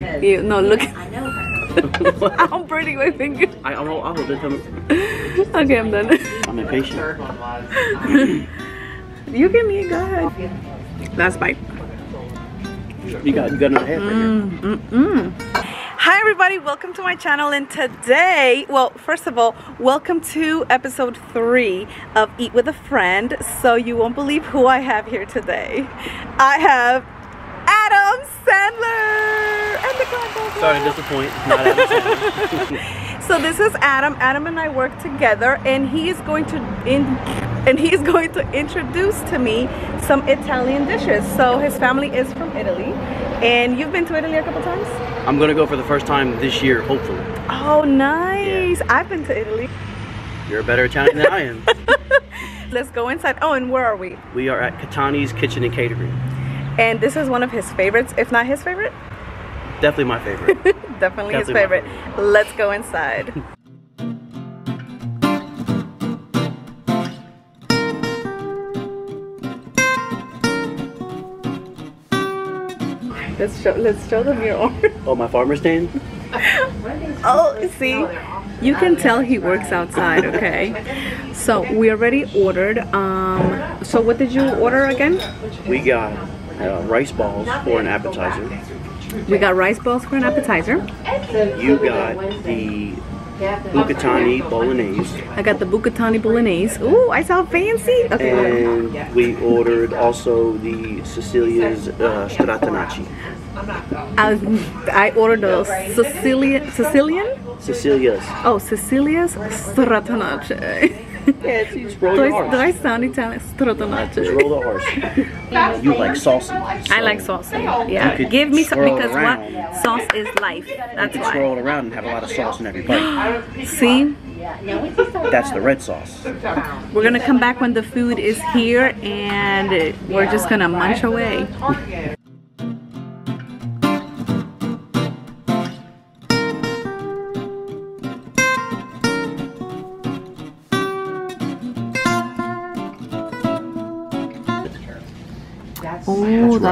You no look. I know her. I'm burning my finger. I, I'll, I'll hold it. Tell me. Okay, I'm done. I'm impatient. You give me. a ahead. Last bite. You got, you got another half right here. Mm-mm. Hi everybody, welcome to my channel and today, well first of all, welcome to episode 3 of Eat With a Friend. So you won't believe who I have here today. I have Adam Sandler and the Grand Sorry to disappoint. Not Adam Sandler. So this is Adam. Adam and I work together and he is going to in and he is going to introduce to me some Italian dishes. So his family is from Italy and you've been to Italy a couple times? I'm gonna go for the first time this year, hopefully. Oh, nice. I've been to Italy. You're a better Italian than I am. Let's go inside. Oh, and where are we? We are at Catani's Kitchen and Catering. And this is one of his favorites, if not his favorite. Definitely my favorite. Definitely his Definitely my favorite. Let's go inside. Let's show let's show them your order. Oh, my farmer stand? Oh, see, you can tell he works outside. Okay, so we already ordered. Um, so what did you order again? We got uh, rice balls for an appetizer. We got rice balls for an appetizer. You got the bucatini bolognese. I got the bucatini bolognese. Ooh, I saw fancy. Okay. And we ordered also the Sicilia's uh, stratanacci. I, I ordered the Sicilian Sicilian. Sicilia's. Oh, Sicilia's stratanace. Yeah, it's roll Do your I, do I sound Italian? Just Stratanace. roll the horse. You like saucy. I like saucy. Yeah, give me some swirl because around. what sauce is life. That's You can swirl it around and have a lot of sauce in every bite. See, That's the red sauce. we're gonna come back when the food is here, and we're just gonna munch away.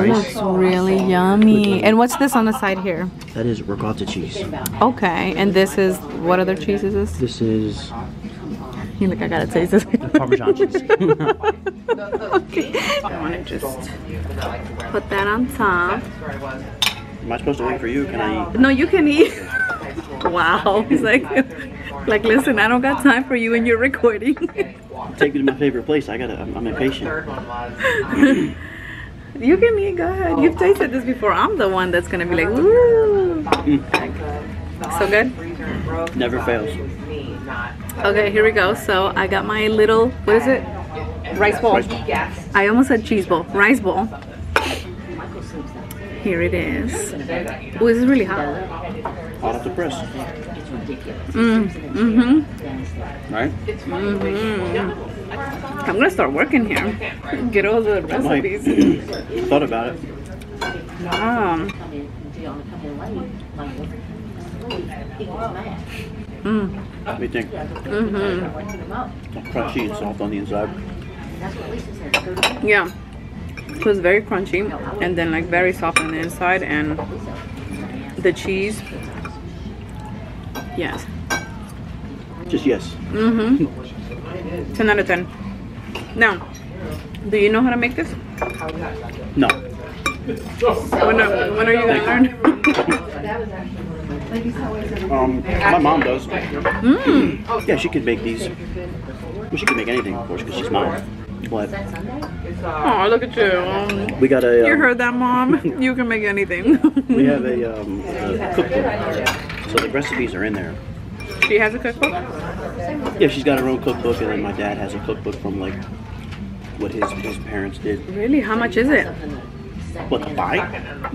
That rice. looks really yummy. And what's this on the side here? That is ricotta cheese. Okay, and this is what other cheese is this? This is You look, I gotta taste this. Parmesan cheese. okay. I want to just put that on top. Am I supposed to wait for you? Can I eat? No, you can eat. wow, he's like, like, listen, I don't got time for you, and you're recording. Take me to my favorite place. I gotta. I'm, I'm impatient. you can eat. Go ahead. You've tasted this before. I'm the one that's gonna be like, ooh, so good. Never fails. Okay, here we go. So I got my little, what is it? Rice ball. Rice ball. I almost said cheese ball. Rice ball. Here it is. Oh, this is really hot. Hot off the press. Mm, mm-hmm. Right? Mmm. I'm gonna start working here. Get all the recipes. Thought about it. Wow. Mm, do you think? mm-hmm. Crunchy and soft on the inside. Yeah. It was very crunchy and then like very soft on the inside and the cheese. Yes. Just yes. Mm-hmm. 10 out of 10. Now, do you know how to make this? No. When are, when are you gonna learn? Um, my mom does. mm. Yeah, she could make these. Well, she could make anything, of course, because she's mom. But Oh, look at you. Um, we got a. you um, heard that, mom? You can make anything. We have a, um, a cookbook, so the recipes are in there. she has a cookbook? Yeah, she's got her own cookbook, and then my dad has a cookbook from like what his his parents did. Really? How much is it? What to buy?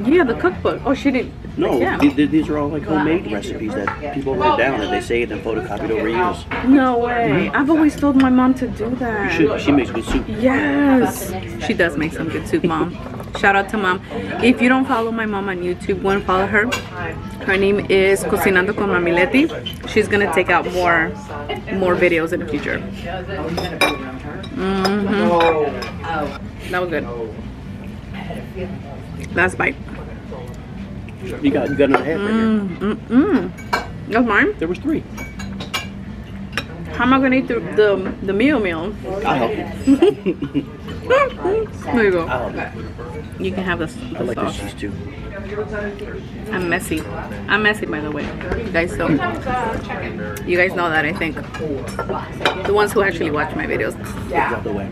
Yeah, the cookbook. Oh, she didn't. No, Yeah. th- th- these are all like homemade recipes that people write down and they saved and photocopied over years. No way. Mm-hmm. I've always told my mom to do that. You should. She makes good soup. Yes. She does make some good soup, mom. Shout out to mom. If you don't follow my mom on YouTube, go and follow her. Her name is Cocinando con Mamiletti. She's gonna take out more more videos in the future. hmm That was good. Last bite. You got you got another half right here. Mm, mm. That's mine. There was three. How am I gonna eat the the, the meal meal? I'll help you. There you go. You. You can have the, I like sauce. this cheese too. I'm messy. I'm messy, by the way, you guys. So you guys know that I think the ones who actually watch my videos. Yeah. way.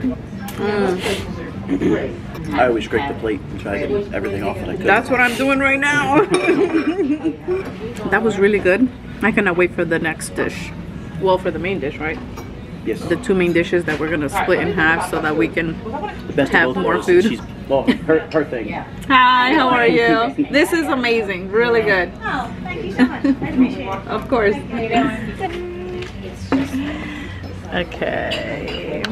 Mm. I always scrape the plate and try to get everything off that I could. That's what I'm doing right now. that was really good. I cannot wait for the next dish. Well, for the main dish, right? yes. The two main dishes that we're gonna split in half so that we can. the best have of both more worlds is food. She's, well, her, her thing. Hi, how are you? This is amazing. Really good. Oh, thank you so much. I appreciate it. Of course. How you doing? It's just Okay.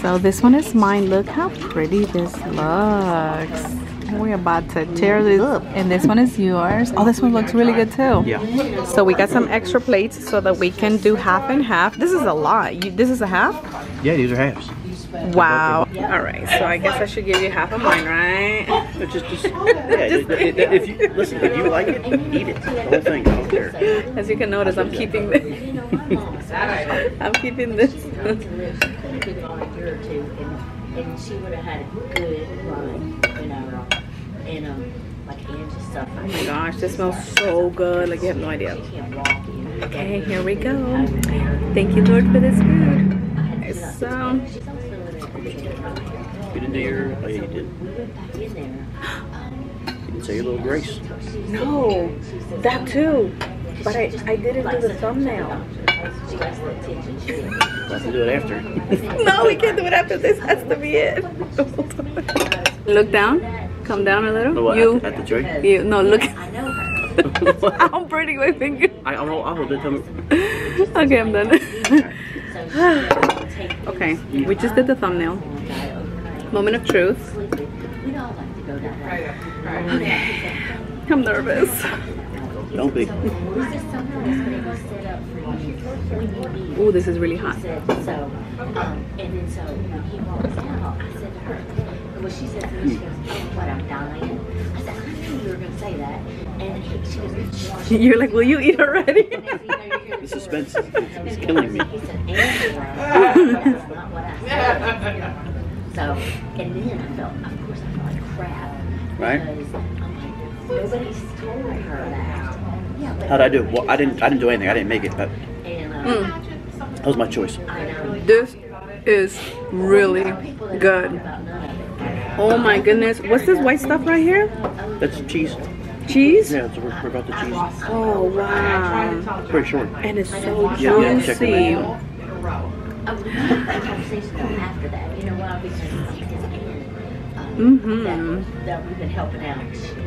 So this one is mine. Look how pretty this looks. We're about to tear this up. And this one is yours. Oh, this one looks really good too. Yeah. So we got some extra plates so that we can do half and half. This is a lot. You, this is a half? Yeah, these are halves. Wow. All right. So I guess I should give you half of mine, right? But just, just, yeah, if, if- if you listen, if you like it, eat it. The whole thing. I don't care. As you can notice, I'm keeping this. I'm keeping this. Been on a year or two, and, and she would have had a good run, you know, and um, like Angie stuff. Oh my gosh, this smells so good. Like you have no idea. can't walk in. Okay, here we go. Thank you, Lord, for this food. So, She's also in a You didn't do your, oh yeah, you did. We went back in there. You didn't say your little grace. no, that too. But I, I didn't do the thumbnail. She likes the attention she gets. I do it after. No, we can't do it after this. Has to be it. look down. Come down a little. What, you, at, the- at the tray? you. No, look. I know her. I'm burning my finger. I, I'll, I'll hold it. Tell me. Okay, I'm done. So she said, take okay, we just did the thumbnail. Moment of truth. We'd all like to go down there. I'm nervous. Don't be. Was this something that's going to set up for you when you leave? Ooh, this is really hot. said, so, um, and then so when he walks out, I said to her, well, she said to me, she goes, oh, what, I'm dying? I said, I knew you were going to say that. And he, she goes, You're like, will you eat already? The suspense is, is killing me. He said, that's not what I said. So, and then I felt, of course, I felt like crap. Right. Because I'm like, nobody's told her that. Yeah. How'd I do? Well, I didn't. I didn't do anything. I didn't make it, but Mm, that was my choice. This is really good. talk about none of it. Oh my goodness. What's this white stuff right here? That's cheese. Cheese? Yeah, it's, we're, we're about the cheese. Oh wow. It's pretty short. And it's so Yeah, yeah, check the juicy. Mm-hmm. menu. I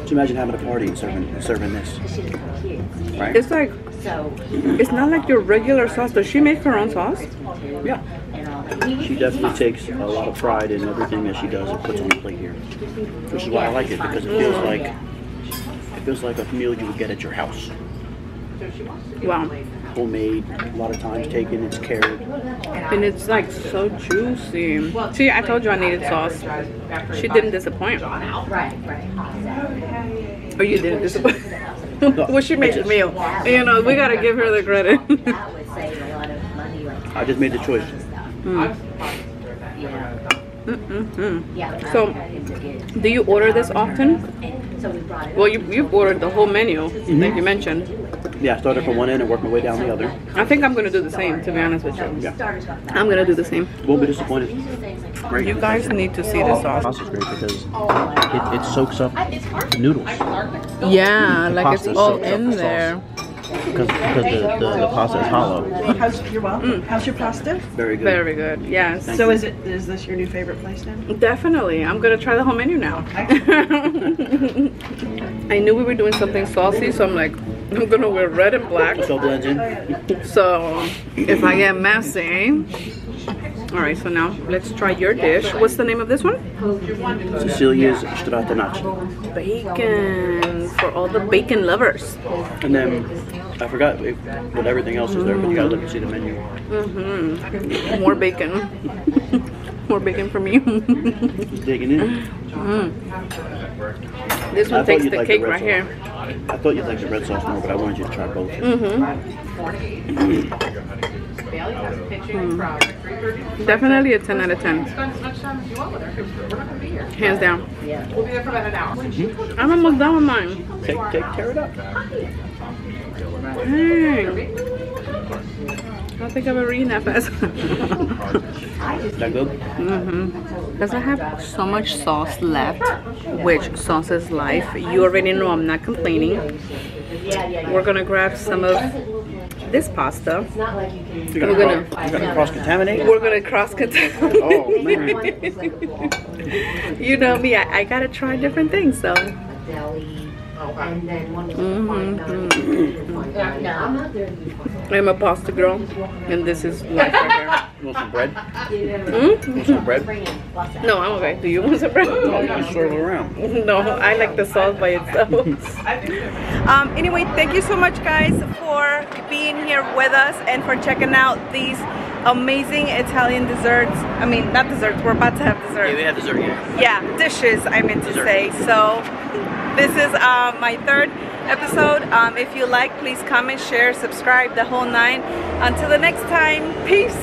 Just imagine having a party and serving serving this, because she doesn't have kids. right? It's like So, it's not like your regular sauce. Does she make her own sauce? Yeah. and all that. She definitely takes a lot of pride in everything that she does and puts on the plate here, which is why I like it because it feels like it feels like a meal you would get at your house. Wow. Homemade, a lot of times taken. It's cared. And it's like so juicy. See, I told you I needed sauce. She didn't disappoint. Right, right, exactly. Or you didn't disappoint. well, she made the meal. You know, we gotta give her the credit. That would save a lot of money, like. I just made the choice. Mm-mm-mm. Yeah. Mm-hmm. So, Do you order this often? And so we brought it. Well, you, you've ordered the whole menu like mm-hmm. you mentioned. Yeah, I started from one end and worked my way down the other. I think I'm gonna do the same, to be honest with you. Yeah, I'm gonna do the same. won't be disappointed. Great. You guys need to see the sauce. sauce is great because it, it soaks up the noodles Yeah, The like it's all in the there. because because the, the, the pasta is hollow. How's your welcome? Mm. How's your pasta? Very good. Very good. Yes. Thank So you. is it is this your new favorite place now? Definitely. I'm gonna try the whole menu now. I knew we were doing something saucy, so I'm like, I'm gonna wear red and black. So. So if I get messy. Alright, so now let's try your dish. What's the name of this one? Cecilia's Stratonacci. Bacon for all the bacon lovers. And then I forgot if, what everything else is there, but you gotta look and see the menu. Mm-hmm. More bacon. More bacon for me. Digging in. Mm. This one takes the like cake red right here. I thought you'd like the red sauce more, but I wanted you to try both. Mm-hmm. Definitely a 10 out of 10. Hands down. I'm almost done with mine. Take, take, tear it up. Dang. I don't think I've ever eaten that fast. Is that good? mm-hmm. Because I have so much sauce left, which sauce is life. You already know I'm not complaining. We're gonna grab some of this pasta. You're We're gonna, gonna- you're gonna cross contaminate? We're gonna cross contaminate. Oh, man. you know me, I, I gotta try different things, so. And then one Mm-hmm. No, I'm not there. I'm a pasta girl, and this is life right Want some bread? here. Mm? Want some bread? No, I'm okay. Do you want some bread? Oh, you can swirl around. No, I like the sauce by itself. um, anyway, thank you so much, guys, for being here with us and for checking out these amazing Italian desserts. I mean, not desserts. We're about to have dessert. We have dessert yet. yeah, dishes. I meant to Dessert. say. So, this is uh, my third episode. Um, if you like, please comment, share, subscribe, the whole nine. Until the next time, peace.